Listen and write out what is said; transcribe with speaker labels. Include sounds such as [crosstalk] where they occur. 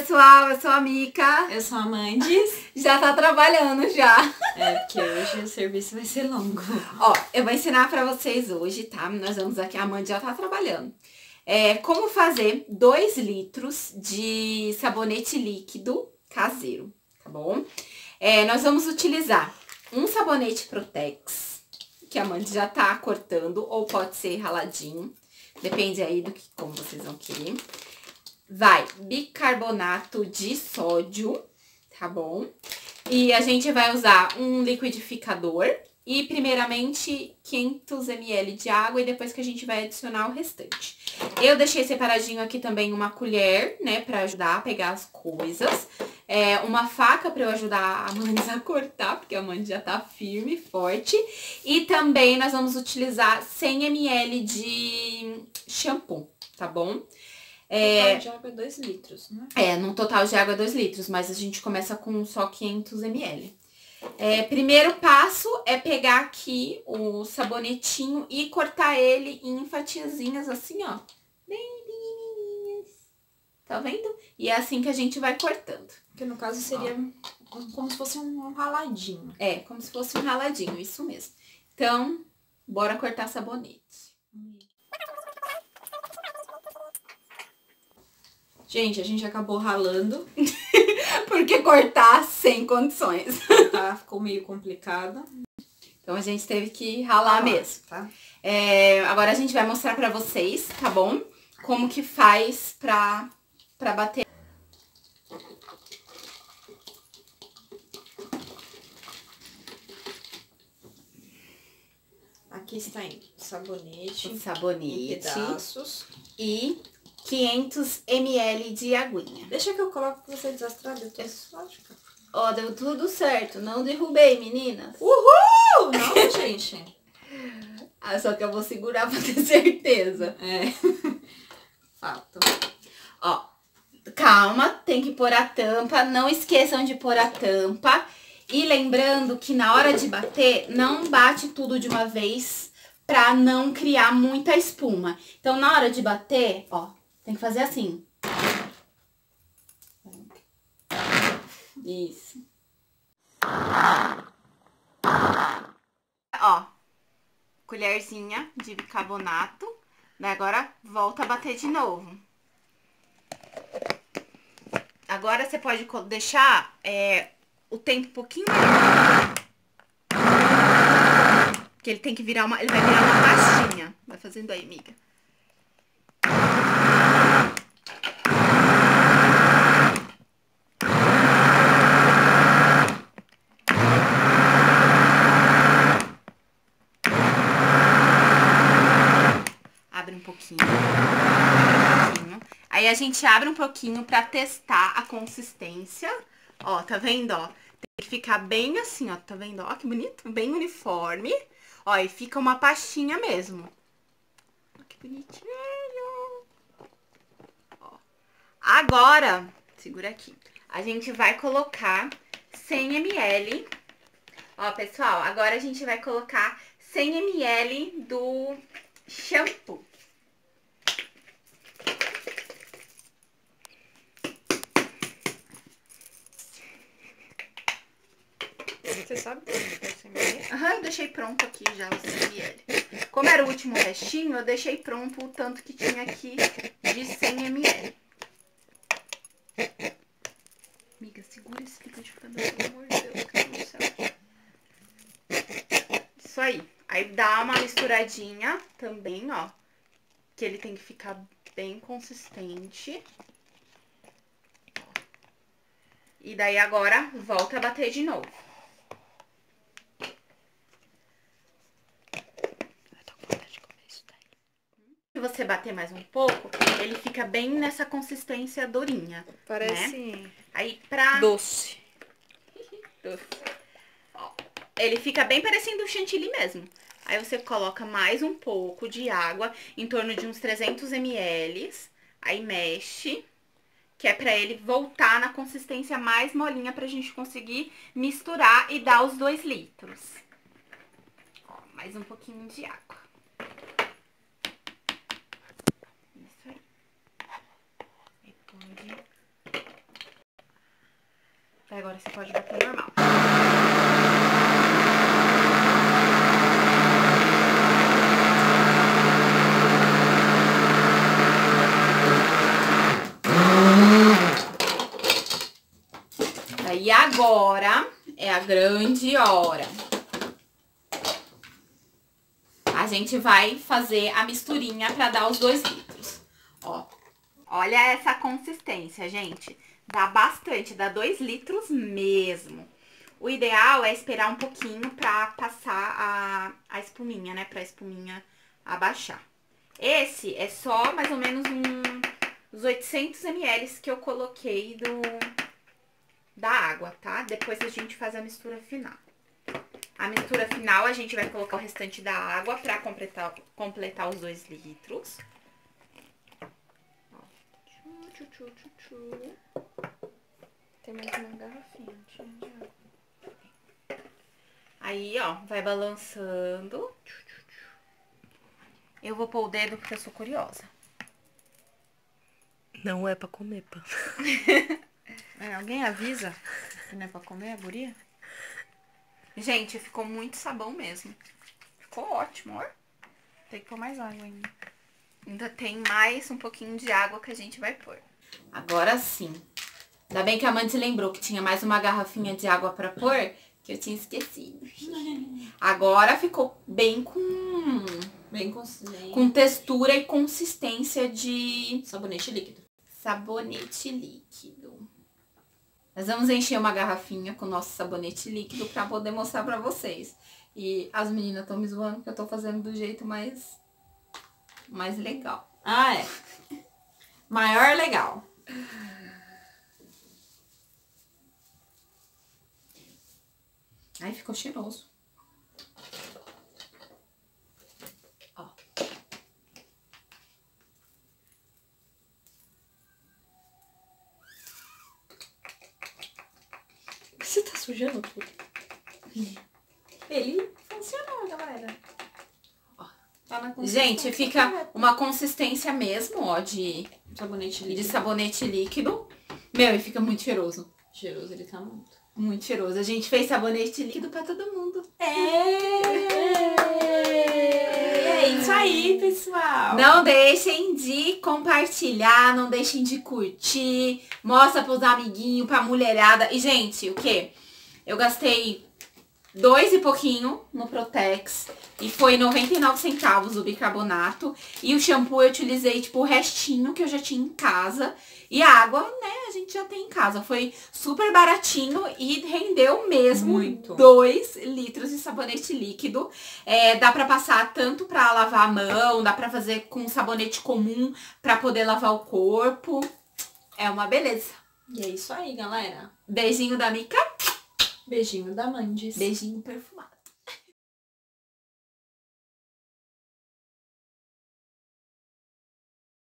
Speaker 1: pessoal, eu sou a Mica.
Speaker 2: Eu sou a Mandes.
Speaker 1: Já tá trabalhando já.
Speaker 2: É, porque hoje o serviço vai ser longo.
Speaker 1: Ó, eu vou ensinar pra vocês hoje, tá? Nós vamos aqui, a Mandes já tá trabalhando. É, como fazer 2 litros de sabonete líquido caseiro, tá bom? É, nós vamos utilizar um sabonete Protex, que a Mandes já tá cortando, ou pode ser raladinho. Depende aí do que, como vocês vão querer. Vai bicarbonato de sódio, tá bom? E a gente vai usar um liquidificador e primeiramente 500 ml de água e depois que a gente vai adicionar o restante. Eu deixei separadinho aqui também uma colher, né, pra ajudar a pegar as coisas. É, uma faca pra eu ajudar a Mandy [laughs] a cortar, porque a Mandy já tá firme, forte. E também nós vamos utilizar 100 ml de shampoo, tá bom?
Speaker 2: É, total de água é 2 litros, né?
Speaker 1: É, num total de água é 2 litros, mas a gente começa com só 500 ml. É, primeiro passo é pegar aqui o sabonetinho e cortar ele em fatiazinhas assim, ó. Bem pequenininhas. Tá vendo? E é assim que a gente vai cortando.
Speaker 2: Que no caso seria ó. como se fosse um raladinho.
Speaker 1: É, como se fosse um raladinho, isso mesmo. Então, bora cortar sabonete.
Speaker 2: Gente, a gente acabou ralando. [laughs]
Speaker 1: Porque cortar sem condições.
Speaker 2: Tá, ficou meio complicado.
Speaker 1: Então a gente teve que ralar ah, mesmo. Tá. É, agora a gente vai mostrar pra vocês, tá bom? Como que faz pra, pra bater.
Speaker 2: Aqui está em sabonete.
Speaker 1: O sabonete.
Speaker 2: Em pedaços.
Speaker 1: E 500 ml de aguinha.
Speaker 2: Deixa que eu coloco pra você desastrada, eu tô
Speaker 1: Ó, deu tudo certo, não derrubei, meninas.
Speaker 2: Uhul! [laughs] Não, gente.
Speaker 1: ah, só que eu vou segurar pra ter certeza.
Speaker 2: É. [laughs] Fato.
Speaker 1: Ó, calma, tem que pôr a tampa, não esqueçam de pôr a tampa. E lembrando que na hora de bater, não bate tudo de uma vez pra não criar muita espuma. Então, na hora de bater, ó, tem que fazer assim. Isso. Ó, colherzinha de bicarbonato. Daí agora volta a bater de novo. Agora você pode deixar é, o tempo um pouquinho Porque ele tem que virar uma. Ele vai virar uma pastinha. Vai fazendo aí, amiga. pouquinho. Aí a gente abre um pouquinho pra testar a consistência. Ó, tá vendo, ó? Tem que ficar bem assim, ó. Tá vendo, ó? Que bonito. Bem uniforme. Ó, e fica uma pastinha mesmo. Ó, que bonitinho. Ó. Agora, segura aqui. A gente vai colocar 100 ml. Ó, pessoal, agora a gente vai colocar 100 ml do shampoo.
Speaker 2: Você sabe quanto
Speaker 1: Aham, eu deixei pronto aqui já o 100 ml. Como era o último restinho, eu deixei pronto o tanto que tinha aqui de 100 ml. Amiga, segura esse liquidificador, pelo amor de Deus, que do céu. Isso aí. Aí dá uma misturadinha também, ó. Que ele tem que ficar bem consistente. E daí agora volta a bater de novo. Você bater mais um pouco, ele fica bem nessa consistência durinha.
Speaker 2: Parece.
Speaker 1: Né? Aí pra.
Speaker 2: Doce.
Speaker 1: Doce. Ó, ele fica bem parecendo um chantilly mesmo. Aí você coloca mais um pouco de água, em torno de uns 300 ml. Aí mexe, que é pra ele voltar na consistência mais molinha pra gente conseguir misturar e dar os dois litros. Ó, mais um pouquinho de água. Aí agora você pode bater normal. E agora é a grande hora. A gente vai fazer a misturinha pra dar os dois litros. Ó, olha essa consistência, gente. Dá bastante, dá dois litros mesmo. O ideal é esperar um pouquinho pra passar a, a espuminha, né? Pra espuminha abaixar. Esse é só mais ou menos um, uns 800 ml que eu coloquei do, da água, tá? Depois a gente faz a mistura final. A mistura final, a gente vai colocar o restante da água pra completar, completar os dois litros.
Speaker 2: Tem mais uma garrafinha de água.
Speaker 1: Aí, ó, vai balançando. Eu vou pôr o dedo porque eu sou curiosa.
Speaker 3: Não é pra comer, pá.
Speaker 2: É, [laughs] alguém avisa que não é pra comer a guria?
Speaker 1: Gente, ficou muito sabão mesmo. Ficou ótimo, ó.
Speaker 2: Tem que pôr mais água ainda.
Speaker 1: Ainda tem mais um pouquinho de água que a gente vai pôr. Agora sim. Ainda bem que a Mandy lembrou que tinha mais uma garrafinha de água pra pôr, que eu tinha esquecido. Agora ficou bem com...
Speaker 2: Bem consistente.
Speaker 1: Com textura e consistência de
Speaker 2: sabonete líquido.
Speaker 1: sabonete líquido. Nós vamos encher uma garrafinha com o nosso sabonete líquido pra poder mostrar pra vocês. E as meninas estão me zoando porque eu tô fazendo do jeito mais, mais legal.
Speaker 2: Ah, é. Maior legal.
Speaker 1: Ai, ficou cheiroso. Ó.
Speaker 2: Você tá sujando tudo. Ele funcionou, galera. Tá na consistência
Speaker 1: Gente, fica
Speaker 2: correta.
Speaker 1: uma consistência mesmo, ó, de,
Speaker 2: Sabonete
Speaker 1: de
Speaker 2: líquido.
Speaker 1: sabonete líquido. Meu, e fica muito cheiroso.
Speaker 2: Cheiroso, ele tá muito.
Speaker 1: Muito cheiroso. A gente fez sabonete líquido pra todo mundo.
Speaker 2: É! É isso aí, pessoal.
Speaker 1: Não deixem de compartilhar, não deixem de curtir, mostra pros amiguinhos, pra mulherada. E, gente, o quê? Eu gastei dois e pouquinho no Protex e foi 99 centavos o bicarbonato. E o shampoo eu utilizei, tipo, o restinho que eu já tinha em casa. E a água, né, a gente já tem em casa. Foi super baratinho e rendeu mesmo
Speaker 2: Muito.
Speaker 1: 2 litros de sabonete líquido. É, dá pra passar tanto pra lavar a mão, dá pra fazer com sabonete comum pra poder lavar o corpo. É uma beleza.
Speaker 2: E é isso aí, galera.
Speaker 1: Beijinho da Mica,
Speaker 2: Beijinho da Mandes.
Speaker 1: beijinho perfumado.